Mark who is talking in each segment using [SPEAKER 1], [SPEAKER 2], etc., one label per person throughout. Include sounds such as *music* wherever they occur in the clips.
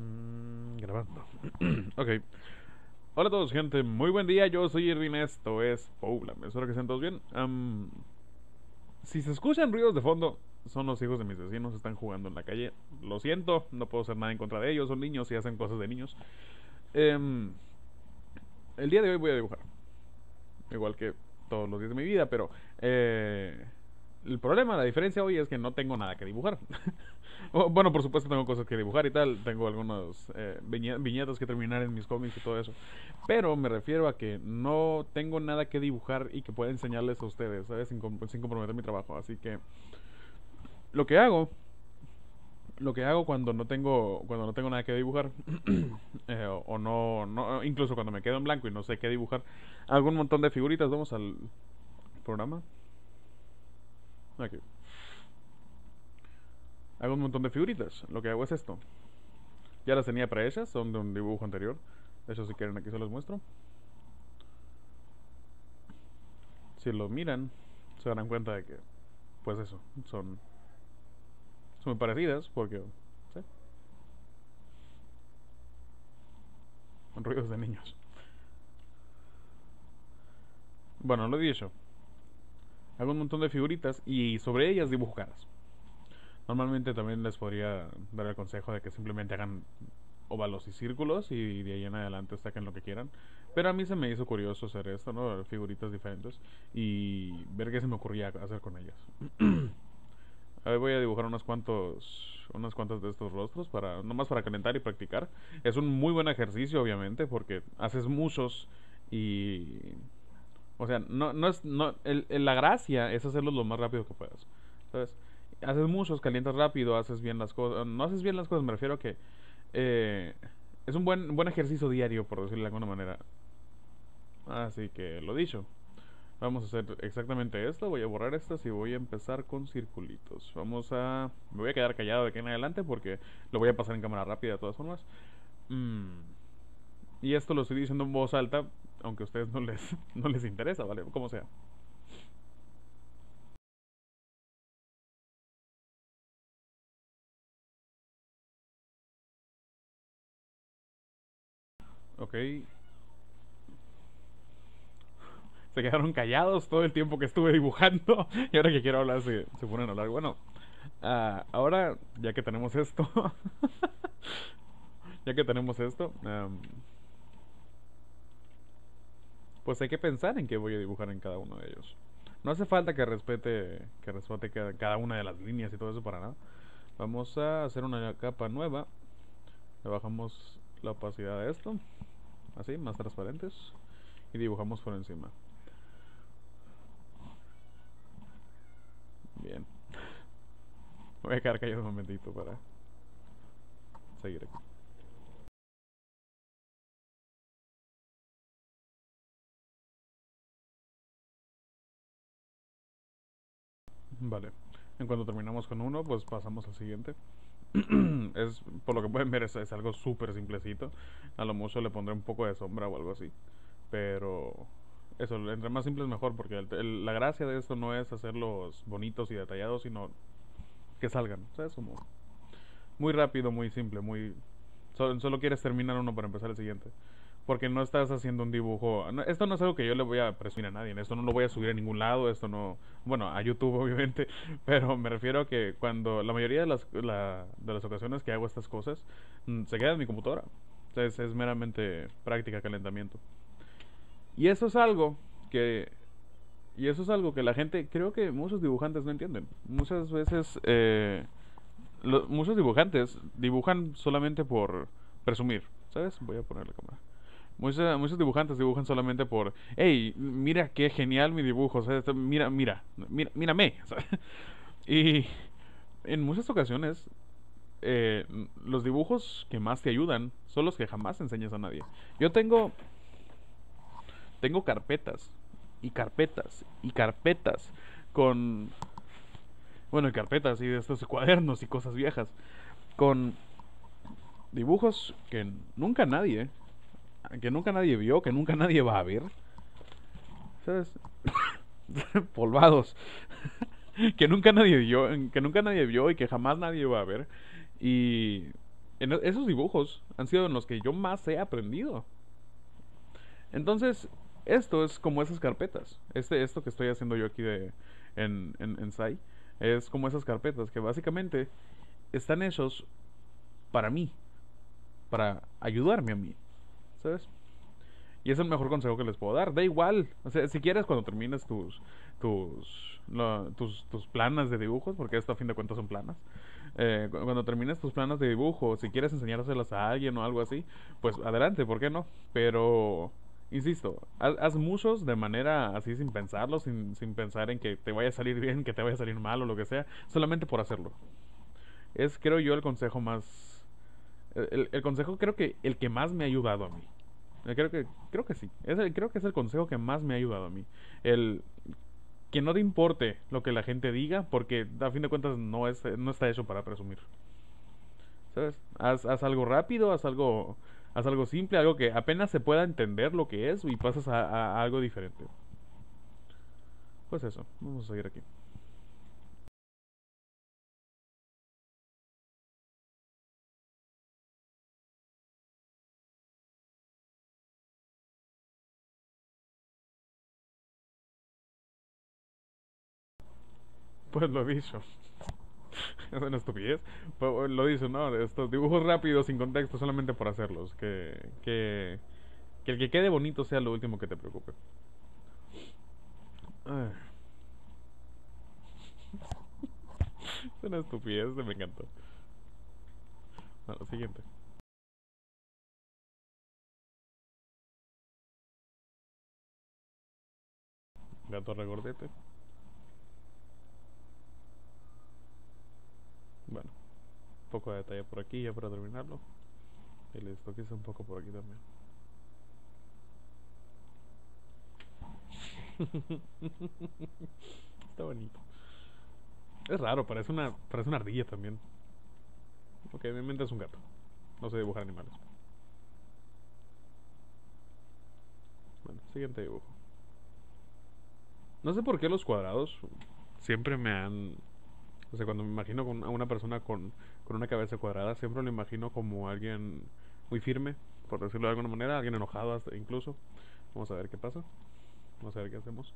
[SPEAKER 1] Mm, grabando. *clears throat* ok. Hola a todos, gente. Muy buen día. Yo soy Irvin. Esto es Poubla. Espero que estén todos bien. Am, si se escuchan ruidos de fondo, son los hijos de mis vecinos. Están jugando en la calle. Lo siento, no puedo hacer nada en contra de ellos. Son niños y hacen cosas de niños. Em, el día de hoy voy a dibujar. Igual que todos los días de mi vida, pero eh, el problema, la diferencia hoy es que no tengo nada que dibujar. *laughs* O, bueno, por supuesto tengo cosas que dibujar y tal. Tengo algunos eh, viñe- viñetas que terminar en mis cómics y todo eso. Pero me refiero a que no tengo nada que dibujar y que pueda enseñarles a ustedes, ¿sabes? Sin, com- sin comprometer mi trabajo. Así que lo que hago, lo que hago cuando no tengo, cuando no tengo nada que dibujar, *clears throat* eh, o, o no, no, incluso cuando me quedo en blanco y no sé qué dibujar, hago un montón de figuritas. Vamos al programa. Aquí. Hago un montón de figuritas. Lo que hago es esto. Ya las tenía prehechas, son de un dibujo anterior. De hecho, si quieren, aquí se los muestro. Si lo miran, se darán cuenta de que, pues eso, son, muy parecidas porque. Son ruidos de niños. Bueno, lo he dicho. Hago un montón de figuritas y sobre ellas dibujo caras. Normalmente también les podría dar el consejo de que simplemente hagan óvalos y círculos y de ahí en adelante saquen lo que quieran. Pero a mí se me hizo curioso hacer esto, ¿no? Figuritas diferentes y ver qué se me ocurría hacer con ellas. *clears throat* A ver, voy a dibujar unos cuantos, unos cuantos de estos rostros para, nomás para calentar y practicar. Es un muy buen ejercicio, obviamente, porque haces muchos y, o sea, no, no es, no, el, el- la gracia es hacerlos lo más rápido que puedas, ¿sabes? Haces muchos, calientas rápido, haces bien las cosas, no haces bien las cosas, me refiero a que eh, es un buen, buen ejercicio diario, por decirlo de alguna manera. Así que lo dicho. Vamos a hacer exactamente esto. Voy a borrar estas y voy a empezar con circulitos. Vamos a... Me voy a quedar callado de aquí en adelante porque lo voy a pasar en cámara rápida de todas formas. Mm, Y esto lo estoy diciendo en voz alta, aunque a ustedes no les, *laughs* no les interesa, ¿vale? Como sea. Ok. Se quedaron callados todo el tiempo que estuve dibujando. *laughs* Y ahora que quiero hablar se, se ponen a hablar. Bueno, ah, ahora ya que tenemos esto, *laughs* ya que tenemos esto, pues hay que pensar en qué voy a dibujar en cada uno de ellos. No hace falta que respete, que respete cada una de las líneas y todo eso para nada. Vamos a hacer una capa nueva. Le bajamos la opacidad de esto, así, más transparentes, y dibujamos por encima. Bien. *laughs* Voy a quedar callado un momentito para seguir aquí. Vale. En cuanto terminamos con uno, pues pasamos al siguiente. *clears throat* es, por lo que pueden ver, es, es algo súper simplecito. A lo mucho le pondré un poco de sombra o algo así. Pero eso, entre más simple es mejor, porque el- el- la gracia de esto no es hacerlos bonitos y detallados, sino que salgan. ¿Sabes? Como muy rápido, muy simple, muy... Solo quieres terminar uno para empezar el siguiente. Porque no estás haciendo un dibujo. esto no es algo que yo le voy a presumir a nadie. Esto no lo voy a subir a ningún lado. Esto no. Bueno, a YouTube, *laughs* obviamente. Pero me refiero a que cuando la mayoría de las, la- de las ocasiones que hago estas cosas, mm, se queda en mi computadora. O es, meramente práctica, calentamiento. Y eso es algo que. Y eso es algo que la gente. Creo que muchos dibujantes no entienden. Muchas veces. eh, muchos dibujantes dibujan solamente por presumir. ¿Sabes? Voy a poner la cámara. Muchos, muchos dibujantes dibujan solamente por, hey, mira qué genial mi dibujo, mira, mira, mira, mírame. *laughs* Y en muchas ocasiones, eh, los dibujos que más te ayudan son los que jamás enseñas a nadie. Yo tengo, tengo carpetas y carpetas y carpetas con, bueno, y carpetas y de estos cuadernos y cosas viejas con dibujos que nunca nadie que nunca nadie vio, que nunca nadie va a ver. ¿Sabes? *laughs* Polvados. *laughs* que nunca nadie vio, que nunca nadie vio y que jamás nadie va a ver. Y e, esos dibujos han sido en los que yo más he aprendido. Entonces, esto es como esas carpetas. Este, esto que estoy haciendo yo aquí de, en, en, en SAI es como esas carpetas que básicamente están hechos para mí, para ayudarme a mí, ¿sabes? Y es el mejor consejo que les puedo dar. Da igual, o sea, si quieres cuando termines tus tus tus, tus planas de dibujos, porque esto a fin de cuentas son planas. Eh, cuando termines tus planas de dibujo, si quieres enseñárselas a alguien o algo así, pues adelante, ¿por qué no? Pero Insisto, haz, muchos de manera así sin pensarlo, sin, sin pensar en que te vaya a salir bien, que te vaya a salir mal o lo que sea, solamente por hacerlo. Es, creo yo, el consejo más... El, el consejo creo que el que más me ha ayudado a mí. Eh, creo que, creo que sí. Es creo que es el consejo que más me ha ayudado a mí. El que no te importe lo que la gente diga, porque a fin de cuentas no, es, no está hecho para presumir. ¿Sabes? Haz, haz algo rápido, haz algo Haz algo simple, algo que apenas se pueda entender lo que es y pasas a, algo diferente. Pues eso, vamos a seguir aquí. Pues lo dicho. *laughs* es una estupidez. Pues, lo dice, ¿no? Estos dibujos rápidos, sin contexto, solamente por hacerlos. Que, que, que el que quede bonito sea lo último que te preocupe. *laughs* es una estupidez, me encantó. Bueno, siguiente. Gato regordete. Bueno, un poco de detalle por aquí ya para terminarlo. Y listo, quise un poco por aquí también. *laughs* Está bonito. Es raro, parece una, parece una ardilla también. Ok, mi mente es un gato. No sé dibujar animales. Bueno, siguiente dibujo. No sé por qué los cuadrados siempre me han o sea, cuando me imagino con, a una persona con, con una cabeza cuadrada, siempre lo imagino como alguien muy firme, por decirlo de alguna manera, alguien enojado hasta incluso. Vamos a ver qué pasa. Vamos a ver qué hacemos.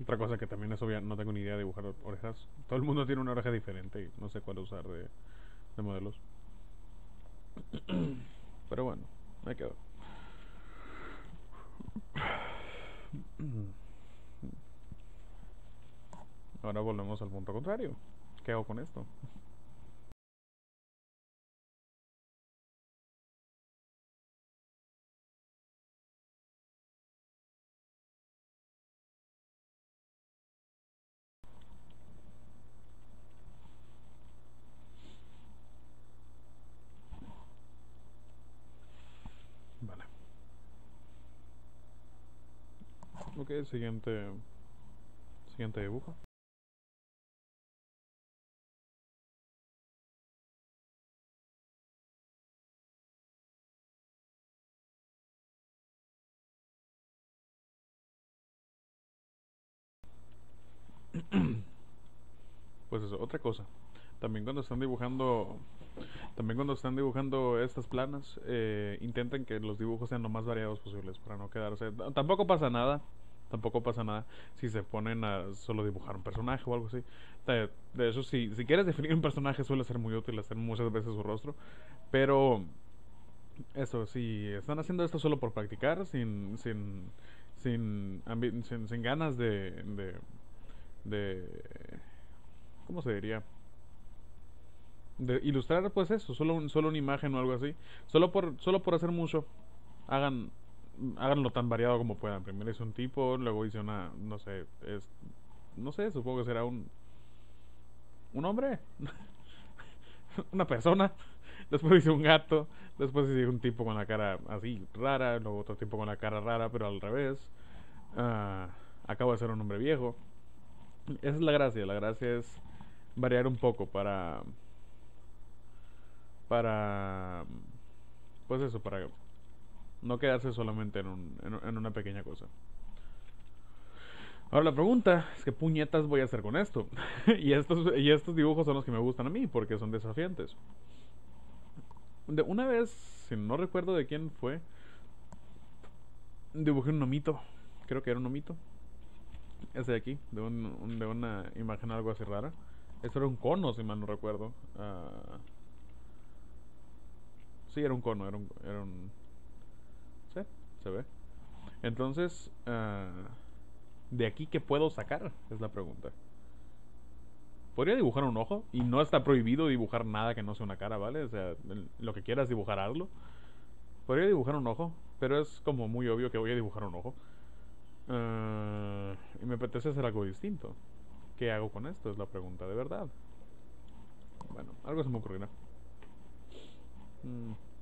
[SPEAKER 1] Otra cosa que también es obvia, no tengo ni idea de dibujar orejas. Todo el mundo tiene una oreja diferente y no sé cuál usar de, de modelos. *clears throat* Pero bueno, me quedo. Ahora volvemos al punto contrario. ¿Qué hago con esto? Ok, siguiente. Siguiente dibujo. *clears throat* Pues eso, otra cosa. También cuando están dibujando, también cuando están dibujando estas planas, eh, intenten que los dibujos sean lo más variados posibles para no quedarse. Tampoco pasa nada tampoco pasa nada si se ponen a solo dibujar un personaje o algo así. De, eso, si, si quieres definir un personaje, suele ser muy útil hacer muchas veces su rostro. Pero, eso, si están haciendo esto solo por practicar, sin, sin, sin, sin, ganas de, de, de. ¿Cómo se diría? de ilustrar pues eso, solo un, solo una imagen o algo así, solo por solo por hacer mucho, hagan háganlo tan variado como puedan. Primero hice un tipo, luego hice una, no sé, es, no sé, supongo que será un, un hombre, *laughs* una persona. Después hice un gato, después hice un tipo con la cara así rara, luego otro tipo con la cara rara, pero al revés. Uh, acabo de ser un hombre viejo. Esa es la gracia, la gracia es variar un poco para para pues eso, para No quedarse solamente en, un, en, una pequeña cosa. Ahora la pregunta es qué puñetas voy a hacer con esto. *laughs* y, estos, y estos dibujos son los que me gustan a mí porque son desafiantes. De una vez, si no recuerdo de quién fue, dibujé un nomito. Creo que era un nomito. Ese de aquí, de, un, de una imagen algo así rara. Eso era un cono, si mal no recuerdo. Uh, sí, era un cono, era un... Era un se ve. Entonces, uh, ¿de aquí qué puedo sacar? Es la pregunta. Podría dibujar un ojo y no está prohibido dibujar nada que no sea una cara, ¿vale? O sea, lo que quieras dibujar, hazlo. Podría dibujar un ojo, pero es como muy obvio que voy a dibujar un ojo. Uh, y me apetece hacer algo distinto. ¿Qué hago con esto? Es la pregunta de verdad. Bueno, algo se me ocurrirá. Mm.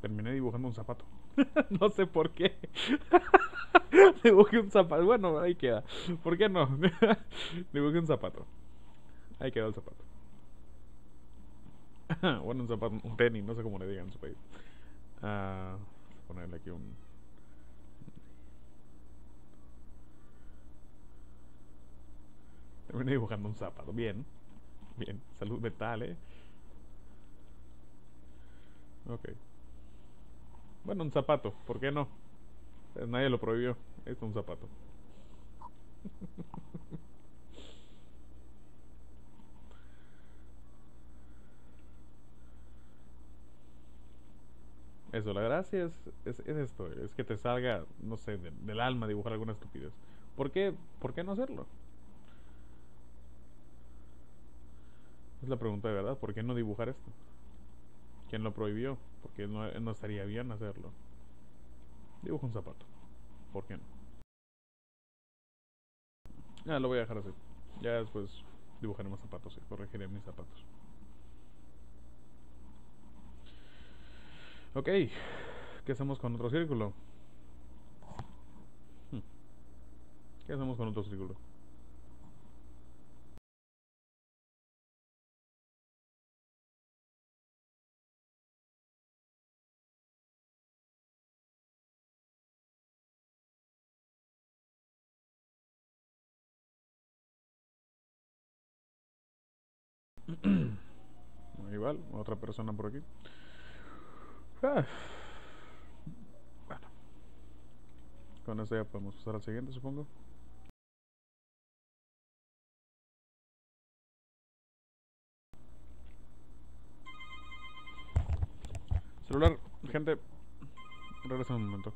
[SPEAKER 1] Terminé dibujando un zapato. *laughs* no sé por qué. *laughs* Dibujé un zapato. Bueno, ahí queda. ¿Por qué no? *laughs* Dibujé un zapato. Ahí queda el zapato. bueno, un zapato, un tenis, no sé cómo le digan en su país. Uh, ponerle aquí un Terminé dibujando un zapato. Bien. Bien. Salud mental, ¿eh? Ok. Bueno, un zapato. ¿Por qué no? Nadie lo prohibió. Es un zapato. Eso, la gracia es, es, esto, es que te salga, no sé, del alma dibujar alguna estupidez. ¿Por qué, ¿Por qué no hacerlo? Es la pregunta de verdad, ¿por qué no dibujar esto? ¿Quién lo prohibió? Porque no, estaría bien hacerlo. Dibujo un zapato. ¿Por qué no? Ah, lo voy a dejar así. Ya después dibujaré más zapatos y corregiré mis zapatos. Ok, ¿qué hacemos con otro círculo? Hmm. ¿Qué hacemos con otro círculo? Otra persona por aquí. Ah. Bueno. Con eso ya podemos pasar al siguiente, supongo. Celular, gente. Regresa un momento.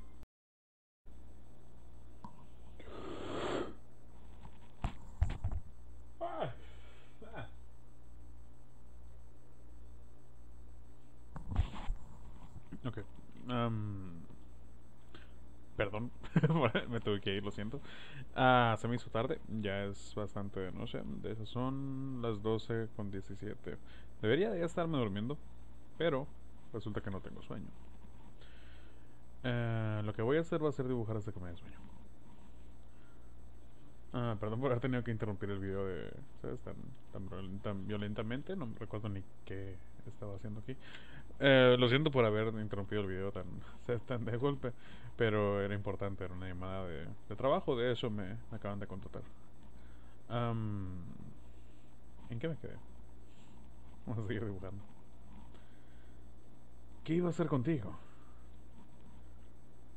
[SPEAKER 1] perdón, *laughs* me tuve que ir, lo siento. Ah, se me hizo tarde, ya es bastante de noche. De esas son las 12 con 17. Debería ya estarme durmiendo, pero resulta que no tengo sueño. Eh, lo que voy a hacer va a ser dibujar hasta que me dé sueño. Ah, perdón por haber tenido que interrumpir el video de, ¿sabes? Tan, tan, tan violentamente, no recuerdo ni qué estaba haciendo aquí. Eh, lo siento por haber interrumpido el video *laughs* tan, tan de golpe, pero era importante, era una llamada de, trabajo, de eso me, acaban de contratar. ¿En qué me quedé? *laughs* Vamos a seguir dibujando. ¿Qué iba a hacer contigo?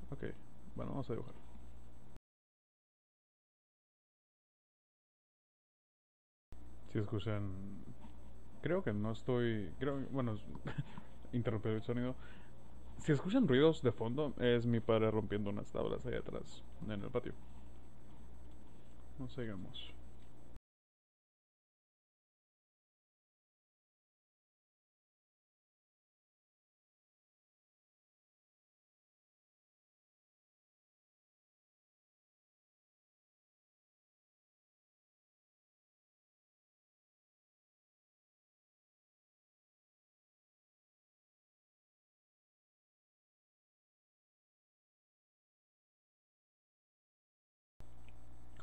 [SPEAKER 1] Ok, bueno, vamos a dibujar. Si escuchan... Creo que no estoy... Creo, bueno, *laughs* interrumpir el sonido. Si escuchan ruidos de fondo, es mi padre rompiendo unas tablas ahí atrás, en el patio. No sigamos.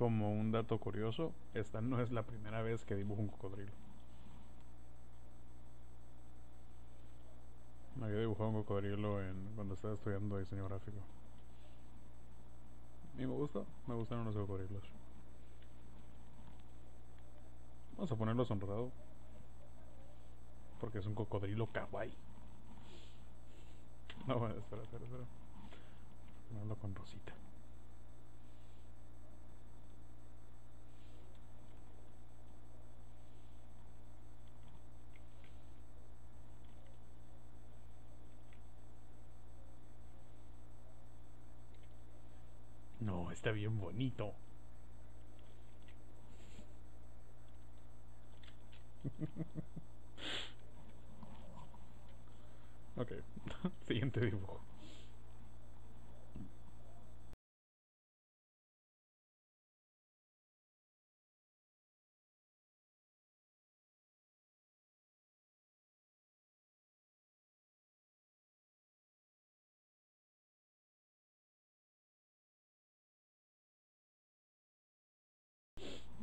[SPEAKER 1] Como un dato curioso, esta no es la primera vez que dibujo un cocodrilo. Me había dibujado un cocodrilo en, cuando estaba estudiando diseño gráfico. Y me gustó, me gustaron los cocodrilos. Vamos a ponerlo sonrado. Porque es un cocodrilo kawaii. No, espera, espera, espera. Ponerlo con rosita. No, está bien bonito. ok, *laughs* siguiente dibujo.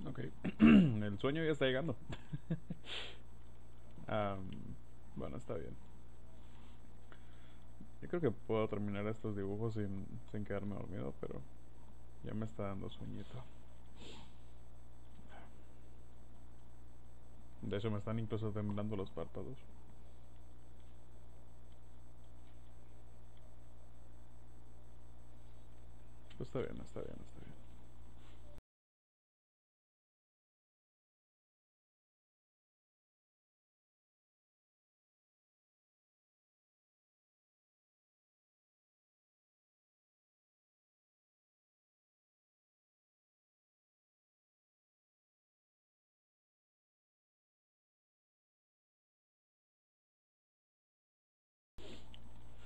[SPEAKER 1] Ok, *clears throat* el sueño ya está llegando. *laughs* bueno, está bien. Yo creo que puedo terminar estos dibujos sin, sin quedarme dormido, pero ya me está dando sueñito. De hecho, me están incluso temblando los párpados. Pues está bien, está bien, está bien.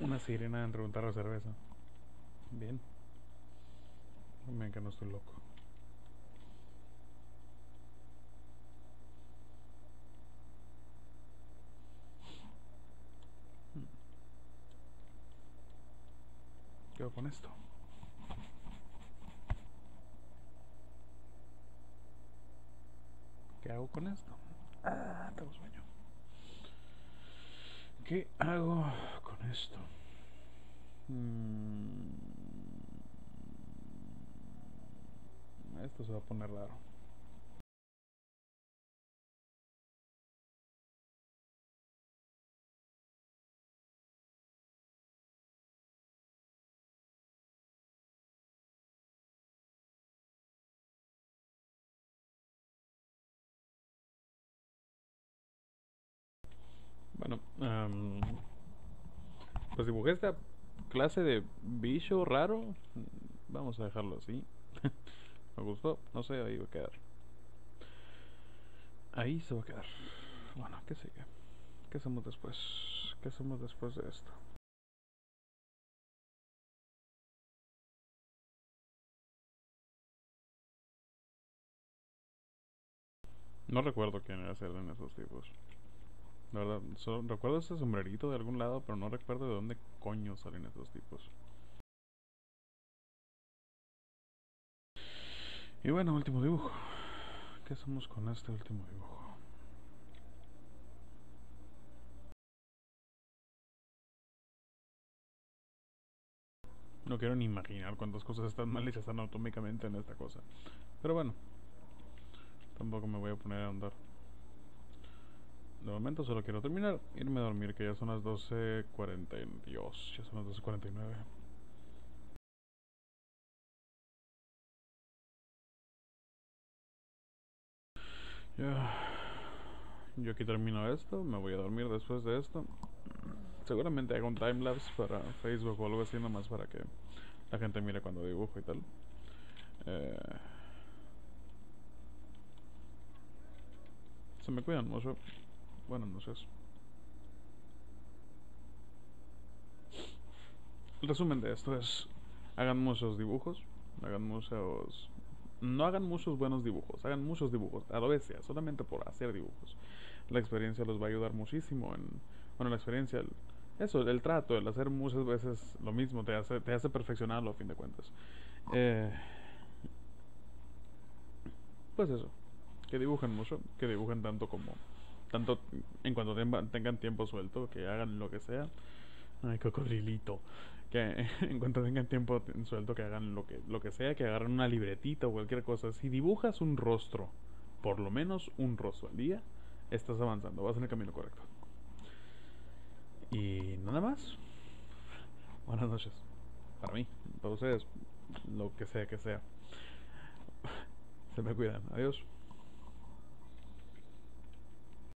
[SPEAKER 1] Una sirena en reventar la cerveza. Bien. Ven que no estoy loco. ¿Qué hago con esto? ¿Qué hago con esto? Ah, tengo sueño. ¿Qué hago esto? Mm. Esto se va a poner raro. Bueno, pues dibujé esta clase de bicho raro. Vamos a dejarlo así. *laughs* Me gustó, no sé, ahí va a quedar. Ahí se va a quedar. Bueno, ¿qué sigue? ¿Qué hacemos después? ¿Qué hacemos después de esto? No recuerdo quién era ser en esos tipos. La verdad, solo recuerdo ese sombrerito de algún lado, pero no recuerdo de dónde coño salen esos tipos. Y bueno, último dibujo. ¿Qué hacemos con este último dibujo? No quiero ni imaginar cuántas cosas están mal hechas anatómicamente en esta cosa. Pero bueno, tampoco me voy a poner a andar. De momento solo quiero terminar, irme a dormir, que ya son las 12.42, ya son las 12.49. Ya. Yo aquí termino esto, me voy a dormir después de esto. Seguramente hago un timelapse para Facebook o algo así nomás para que la gente mire cuando dibujo y tal. Eh, se me cuidan mucho. Buenas noches. El resumen de esto es, hagan muchos dibujos, hagan muchos... No hagan muchos buenos dibujos, hagan muchos dibujos, a bestia, solamente por hacer dibujos. La experiencia los va a ayudar muchísimo en... Bueno, la experiencia, el, eso, el trato, el hacer muchas veces lo mismo, te hace, te hace perfeccionarlo a fin de cuentas. Eh, pues eso, que dibujen mucho, que dibujen tanto como tanto en cuanto tengan tiempo suelto, que hagan lo que sea. Ay, cocodrilito. Que *laughs* en cuanto tengan tiempo suelto, que hagan lo que, lo que sea, que agarren una libretita o cualquier cosa. Si dibujas un rostro, por lo menos un rostro al día, estás avanzando, vas en el camino correcto. Y nada más. *laughs* Buenas noches. Para mí, para ustedes, lo que sea que sea. *laughs* Se me cuidan. Adiós.